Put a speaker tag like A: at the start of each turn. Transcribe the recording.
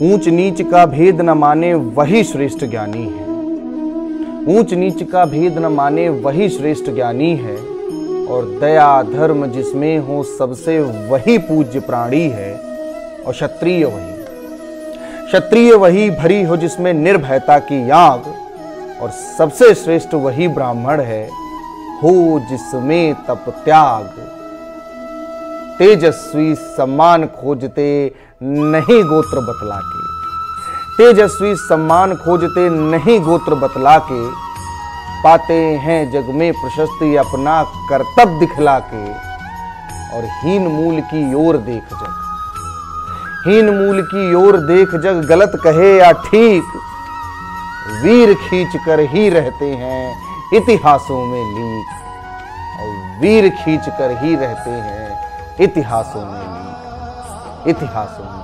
A: ऊंच नीच का भेद न माने वही श्रेष्ठ ज्ञानी है। ऊंच नीच का भेद न माने वही श्रेष्ठ ज्ञानी है और दया, धर्म जिसमें हो सबसे वही पूज्य प्राणी है और क्षत्रिय वही। क्षत्रिय वही भरी हो जिसमें निर्भयता की याग और सबसे श्रेष्ठ वही ब्राह्मण है, हो जिसमें तप त्याग। तेजस्वी सम्मान खोजते नहीं गोत्र बतला के तेजस्वी सम्मान खोजते नहीं गोत्र बतला के पाते हैं जग में प्रशस्ति अपना कर्तव्य दिखला के और हीन मूल की ओर देख जग। हीन मूल की ओर देख जग गलत कहे या ठीक, वीर खींच कर ही रहते हैं इतिहासों में लीक, और वीर खींच कर ही रहते हैं इतिहासों में लीक इतिहासों में